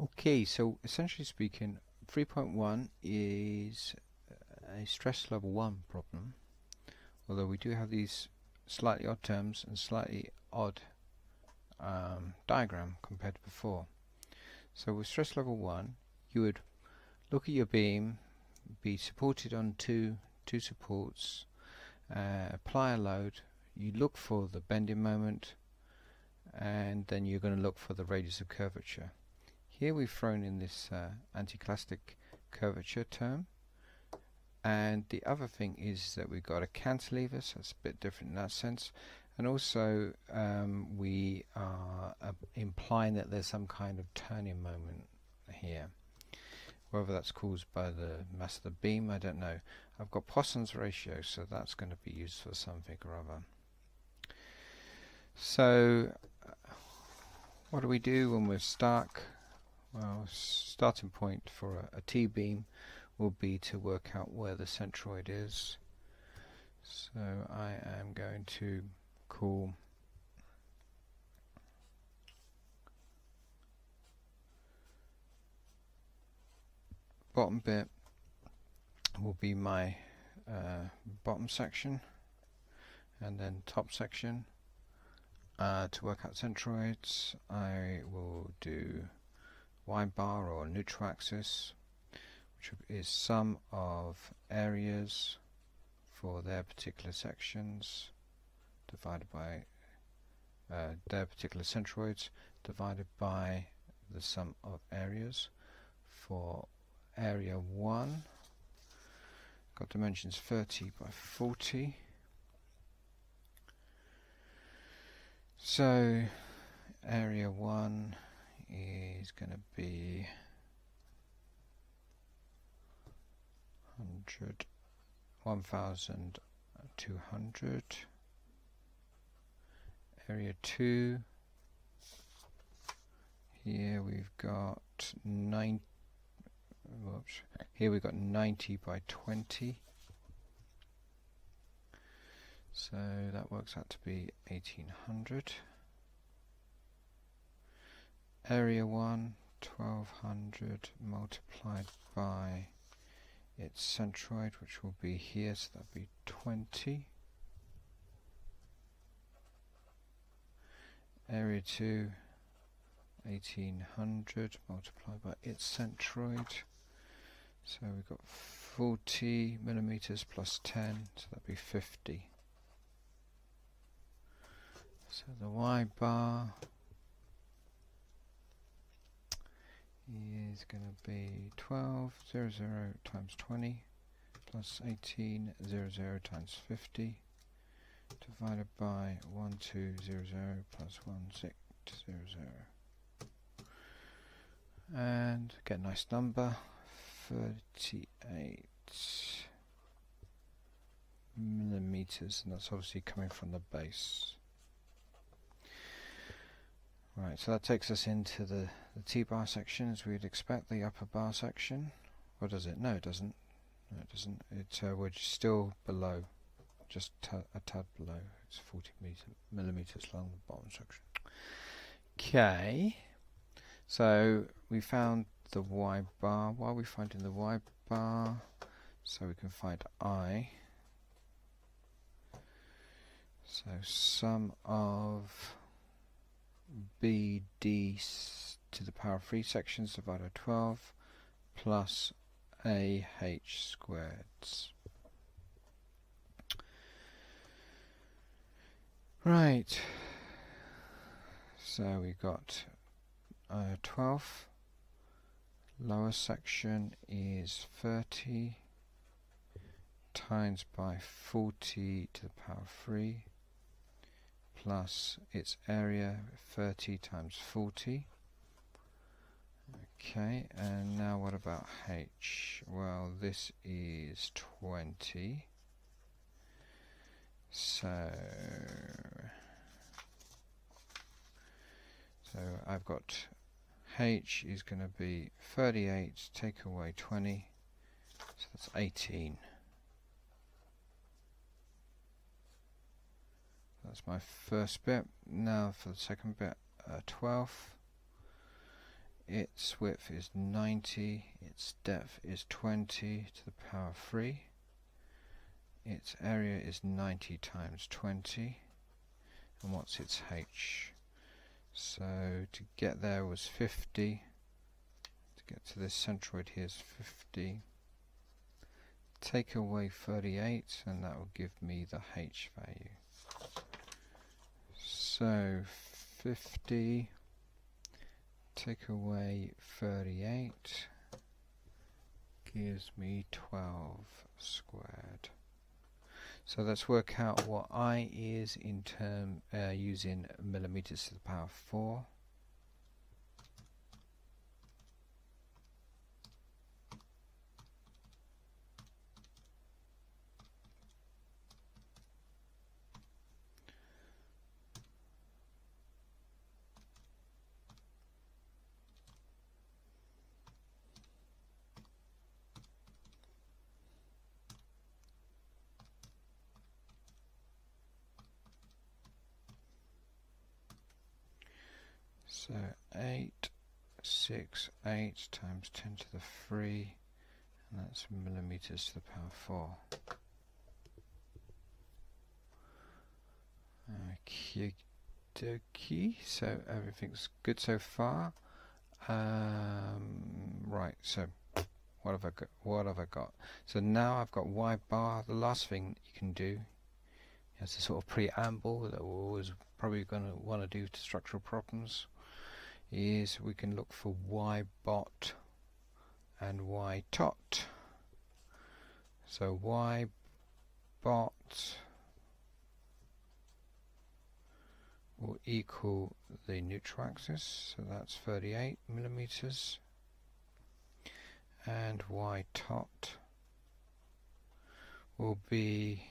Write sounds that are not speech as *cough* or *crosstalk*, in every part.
Okay, so essentially speaking, 3.1 is a stress level 1 problem, although we do have these slightly odd terms and slightly odd um, diagram compared to before. So with stress level 1, you would look at your beam, be supported on two, two supports, uh, apply a load, you look for the bending moment, and then you're going to look for the radius of curvature. Here we've thrown in this uh, anticlastic curvature term. And the other thing is that we've got a cantilever so it's a bit different in that sense. And also um, we are uh, implying that there's some kind of turning moment here. Whether that's caused by the mass of the beam I don't know. I've got Poisson's ratio so that's going to be used for something or other. So what do we do when we're stuck well, starting point for a a T-beam will be to work out where the centroid is. So I am going to call bottom bit will be my uh, bottom section and then top section uh, to work out centroids I will do y bar or neutral axis which is sum of areas for their particular sections divided by uh, their particular centroids divided by the sum of areas. For area 1 got dimensions 30 by 40 so area 1 is going to be 100 1200 area 2 here we've got 9 whoops, here we've got 90 by 20 so that works out to be 1800 area 1 1200 multiplied by its centroid which will be here so that will be 20 area 2 1800 multiplied by its centroid. So we've got 40 millimeters plus 10 so that'd be 50 so the y bar is going to be 12 0 0 times 20 plus 18 0 0 times 50 divided by 1 2 0 0 plus 1 6 0 0 and get a nice number 38 millimeters and that's obviously coming from the base right so that takes us into the the T-bar section as we'd expect, the upper bar section. Or does it? No, it doesn't. No, it doesn't. It, uh, we're still below, just a tad below. It's 40 millimeters long, the bottom section. Okay, so we found the Y bar. Why are we finding the Y bar? So we can find I. So sum of BD to the power of 3 sections divided by 12 plus AH squared. Right, so we got uh, 12, lower section is 30 times by 40 to the power of 3 plus its area 30 times 40 Okay, and now what about H? Well, this is 20. So, so I've got H is going to be 38, take away 20, so that's 18. That's my first bit. Now for the second bit, uh, 12 its width is 90, its depth is 20 to the power 3, its area is 90 times 20, and what's its h? So to get there was 50, to get to this centroid here is 50, take away 38 and that will give me the h value. So 50 take away 38 gives me 12 squared. So let's work out what I is in term uh, using millimeters to the power 4. So 8, 6, 8 times 10 to the 3, and that's millimeters to the power 4. Okie so everything's good so far. Um, right, so what have I got? What have I got? So now I've got y bar. The last thing you can do as a sort of preamble that we're always probably going to want to do to structural problems is we can look for y bot and y tot. So y bot will equal the neutral axis, so that's 38 millimeters, and y tot will be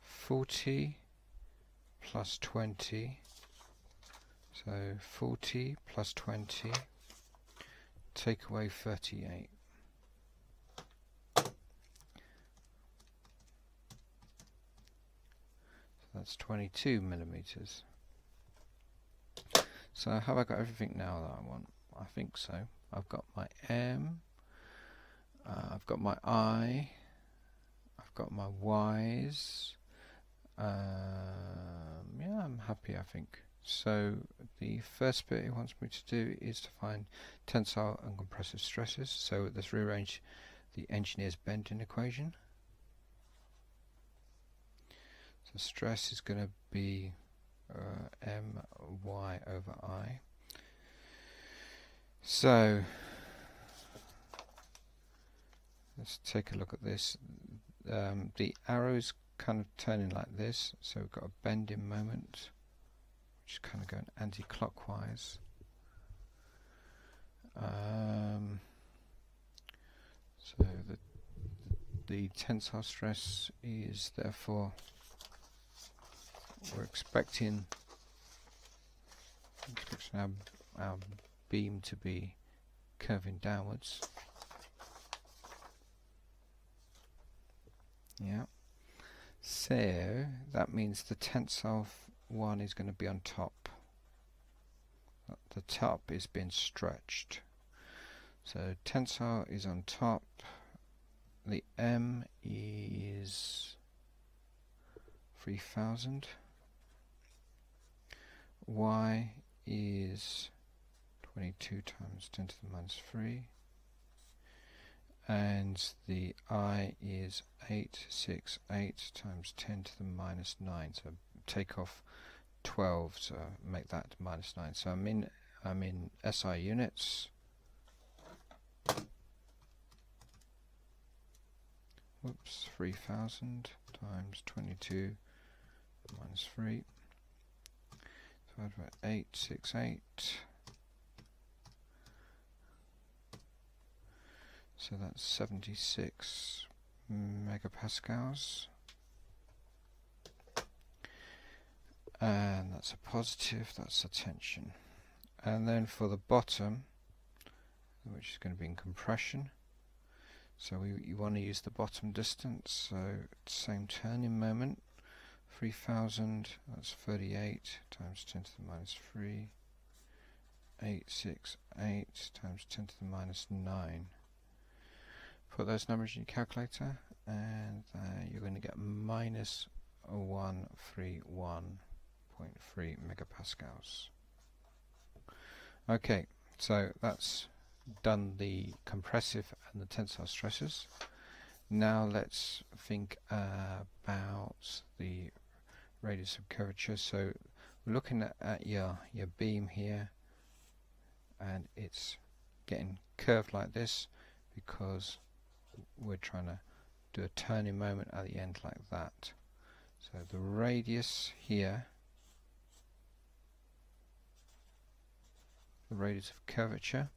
40 plus 20 so 40 plus 20, take away 38. So that's 22 millimeters. So have I got everything now that I want? I think so. I've got my M, uh, I've got my I, I've got my Y's. Um, yeah, I'm happy I think. So the first bit it wants me to do is to find tensile and compressive stresses. So let's rearrange the engineer's bending equation. So stress is going to be uh, my over i. So let's take a look at this. Um, the arrow's kind of turning like this, so we've got a bending moment just kind of going anti-clockwise. Um, so the the tensile stress is therefore we're expecting, our, our beam to be curving downwards. Yeah. So that means the tensile one is going to be on top. The top is being stretched. So tensile is on top. The M is 3000. Y is 22 times 10 to the minus 3 and the I is 868 times 10 to the minus 9 so take off 12 so make that minus 9 so I'm in I'm in SI units. Whoops 3000 times 22 minus 3 divided by 868 so that's 76 megapascals and that's a positive, that's a tension. And then for the bottom, which is going to be in compression, so we you want to use the bottom distance, so same turning moment, 3000, that's 38 times 10 to the minus 3, 868 times 10 to the minus 9. Put those numbers in your calculator and uh, you're going to get minus 131.3 megapascals. Okay, so that's done the compressive and the tensile stresses. Now let's think uh, about the radius of curvature. So we're looking at, at your, your beam here and it's getting curved like this because we're trying to do a turning moment at the end like that. So the radius here, the radius of curvature,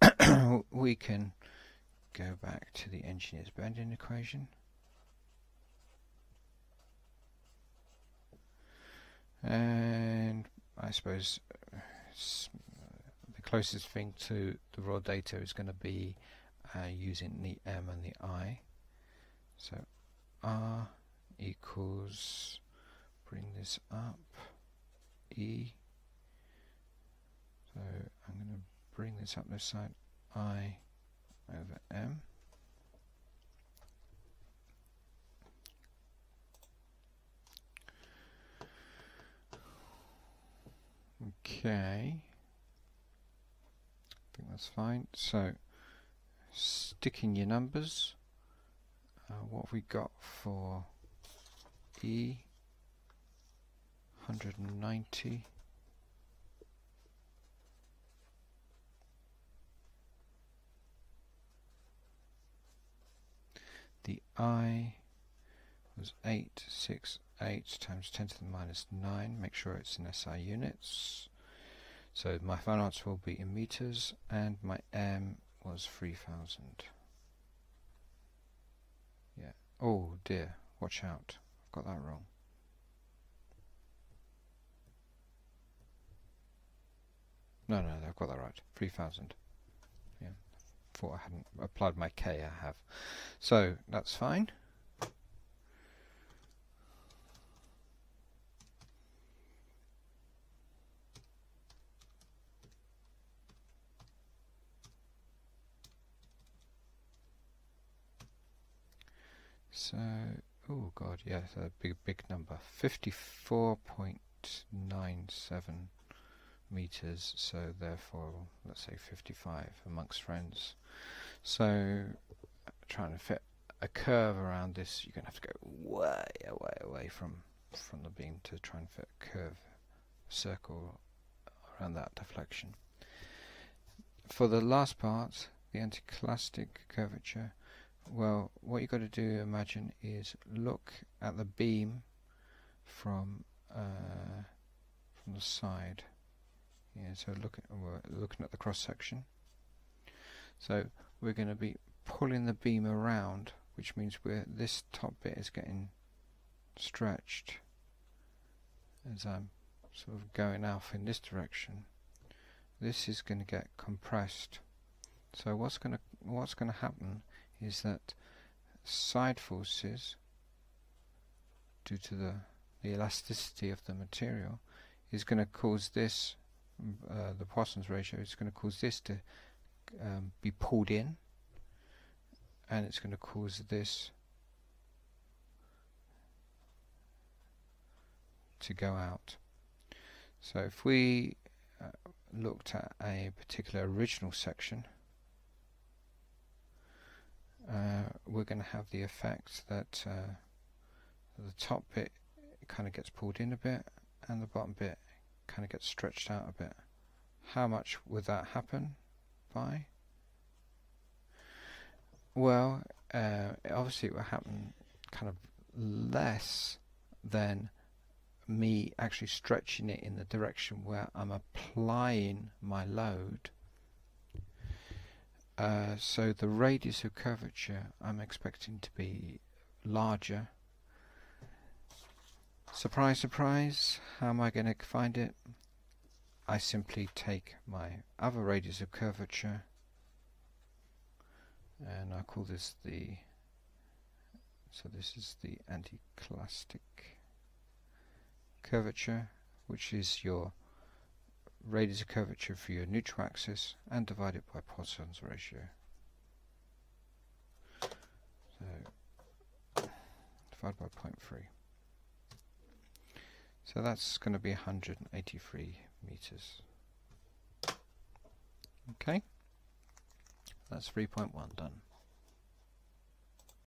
*coughs* we can go back to the engineer's bending equation. And I suppose uh, the closest thing to the raw data is going to be uh, using the M and the I. So R equals, bring this up, E. So I'm going to bring this up this side, I over M. Okay. I think that's fine. So stick in your numbers. Uh, what have we got for E? 190. The I was 868 times 10 to the minus 9. Make sure it's in SI units. So my final answer will be in meters and my M was 3000. Yeah. Oh dear, watch out. I've got that wrong. No, no, I've got that right. 3000. Thought I hadn't applied my K, I have. So, that's fine. So, oh god, yeah, a big, big number. 54.97 meters, so therefore, let's say 55 amongst friends. So, trying to fit a curve around this, you're going to have to go way away away from, from the beam to try and fit a curve, circle around that deflection. For the last part, the anticlastic curvature, well, what you've got to do, imagine, is look at the beam from uh, from the side. Yeah, so look at, we're looking at the cross section. So we're going to be pulling the beam around, which means we're this top bit is getting stretched as I'm sort of going off in this direction. This is going to get compressed. So what's going to what's going to happen is that side forces due to the, the elasticity of the material is going to cause this uh, the Poisson's ratio is going to cause this to um, be pulled in and it's going to cause this to go out. So if we uh, looked at a particular original section uh, we're going to have the effect that uh, the top bit kind of gets pulled in a bit and the bottom bit kind of gets stretched out a bit. How much would that happen by? Well, uh, obviously it will happen kind of less than me actually stretching it in the direction where I'm applying my load uh, so the radius of curvature I'm expecting to be larger. Surprise, surprise, how am I going to find it? I simply take my other radius of curvature and I call this the so this is the anticlastic curvature which is your radius of curvature for your neutral axis and divide it by Poisson's ratio. So divided by 0.3. So that's going to be 183 meters. Okay, that's 3.1 done.